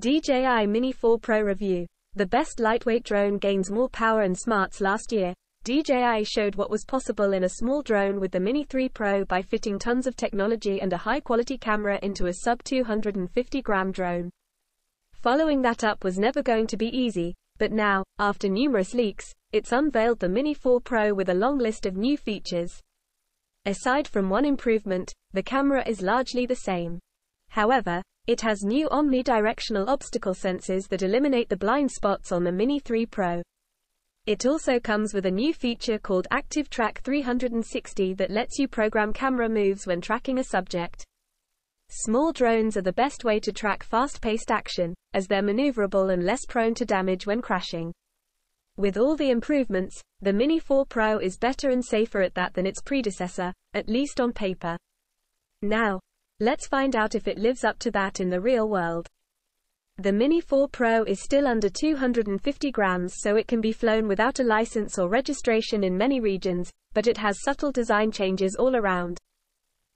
DJI Mini 4 Pro Review. The best lightweight drone gains more power and smarts last year. DJI showed what was possible in a small drone with the Mini 3 Pro by fitting tons of technology and a high quality camera into a sub 250 gram drone. Following that up was never going to be easy, but now, after numerous leaks, it's unveiled the Mini 4 Pro with a long list of new features. Aside from one improvement, the camera is largely the same. However, it has new omnidirectional obstacle sensors that eliminate the blind spots on the Mini 3 Pro. It also comes with a new feature called Active Track 360 that lets you program camera moves when tracking a subject. Small drones are the best way to track fast-paced action, as they're maneuverable and less prone to damage when crashing. With all the improvements, the Mini 4 Pro is better and safer at that than its predecessor, at least on paper. Now, Let's find out if it lives up to that in the real world. The Mini 4 Pro is still under 250 grams so it can be flown without a license or registration in many regions, but it has subtle design changes all around.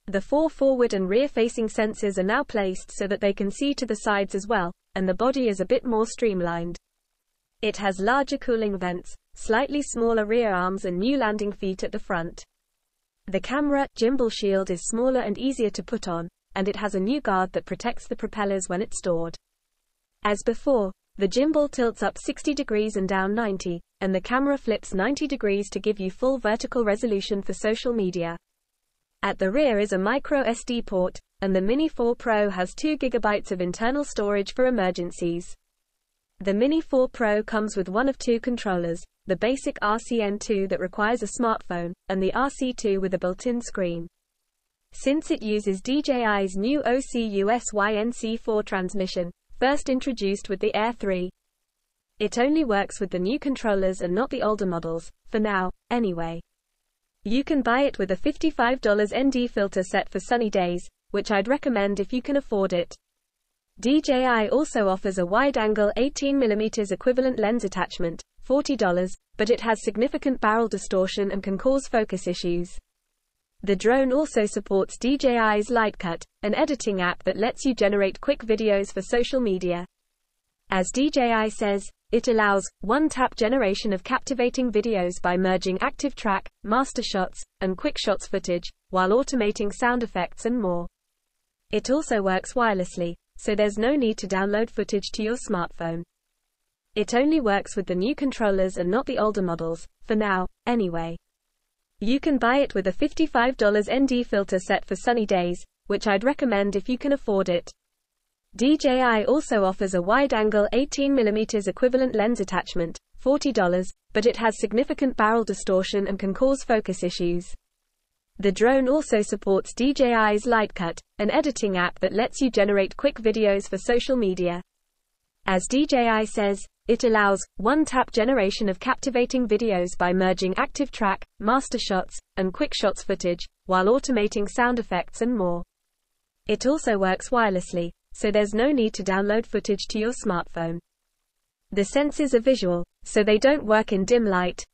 The four forward and rear-facing sensors are now placed so that they can see to the sides as well, and the body is a bit more streamlined. It has larger cooling vents, slightly smaller rear arms and new landing feet at the front. The camera gimbal shield is smaller and easier to put on, and it has a new guard that protects the propellers when it's stored. As before, the gimbal tilts up 60 degrees and down 90, and the camera flips 90 degrees to give you full vertical resolution for social media. At the rear is a micro SD port, and the Mini 4 Pro has 2 GB of internal storage for emergencies. The Mini 4 Pro comes with one of two controllers, the basic RC-N2 that requires a smartphone, and the RC2 with a built-in screen. Since it uses DJI's new OcuSync 4 transmission, first introduced with the Air 3. It only works with the new controllers and not the older models, for now, anyway. You can buy it with a $55 ND filter set for sunny days, which I'd recommend if you can afford it. DJI also offers a wide-angle 18mm equivalent lens attachment, $40, but it has significant barrel distortion and can cause focus issues. The drone also supports DJI's Lightcut, an editing app that lets you generate quick videos for social media. As DJI says, it allows one-tap generation of captivating videos by merging active track, master shots, and quick shots footage, while automating sound effects and more. It also works wirelessly, so there's no need to download footage to your smartphone. It only works with the new controllers and not the older models, for now, anyway. You can buy it with a $55 ND filter set for sunny days, which I'd recommend if you can afford it. DJI also offers a wide-angle 18mm equivalent lens attachment, $40, but it has significant barrel distortion and can cause focus issues. The drone also supports DJI's Lightcut, an editing app that lets you generate quick videos for social media. As DJI says, it allows one-tap generation of captivating videos by merging active track, master shots, and quick shots footage, while automating sound effects and more. It also works wirelessly, so there's no need to download footage to your smartphone. The sensors are visual, so they don't work in dim light.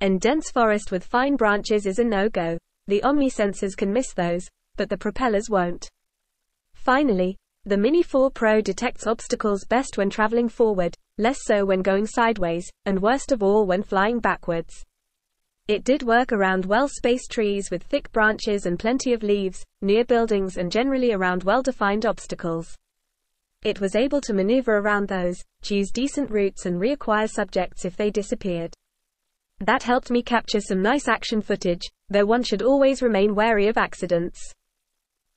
And dense forest with fine branches is a no-go. The Omni sensors can miss those, but the propellers won't. Finally, the Mini 4 Pro detects obstacles best when traveling forward, less so when going sideways, and worst of all when flying backwards. It did work around well-spaced trees with thick branches and plenty of leaves, near buildings and generally around well-defined obstacles. It was able to maneuver around those, choose decent routes and reacquire subjects if they disappeared. That helped me capture some nice action footage, though one should always remain wary of accidents.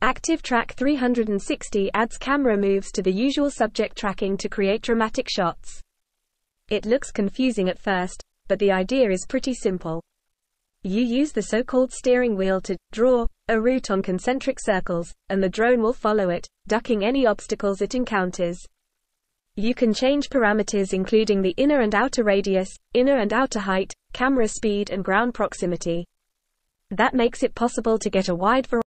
Active Track 360 adds camera moves to the usual subject tracking to create dramatic shots. It looks confusing at first, but the idea is pretty simple. You use the so-called steering wheel to draw a route on concentric circles, and the drone will follow it, ducking any obstacles it encounters. You can change parameters including the inner and outer radius, inner and outer height, camera speed and ground proximity. That makes it possible to get a wide variety